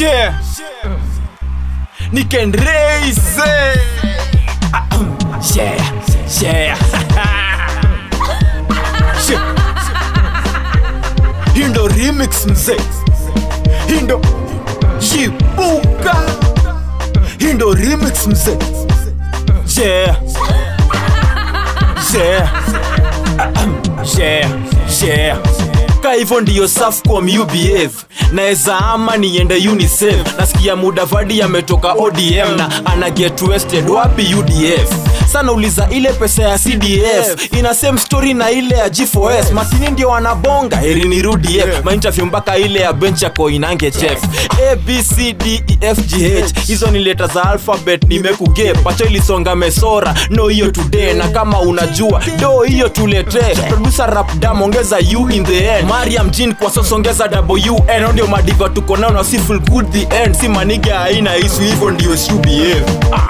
share Nick and Race share share hindo remix mzee. Hindo Shibuka. Hii remix mzee. Yeah Yeah Yeah Yeah ka hivyo ndiyo saf kwa ubf naeza ama niende unicef. Nasikia mudavadi ametoka odm na ana get wasted. Wapi udf sana uliza ile pesa ya cdf ina same story na ile ya g4s masini ndio wanabonga. Heri nirudie. Mainterview mpaka ile ya bench ya koinange chef. Abcdefgh hizo ni leta za alphabet nimekuge. Pacho ilisonga mesora. No hiyo today. Na kama unajua do hiyo tuletee producer rap dam ongeza u in the end. Mariam jin kwa sasa ongeza wn ndio madiva tuko nao na si feel good the end. Si maniga haina isu hivyo ndio shubie ah.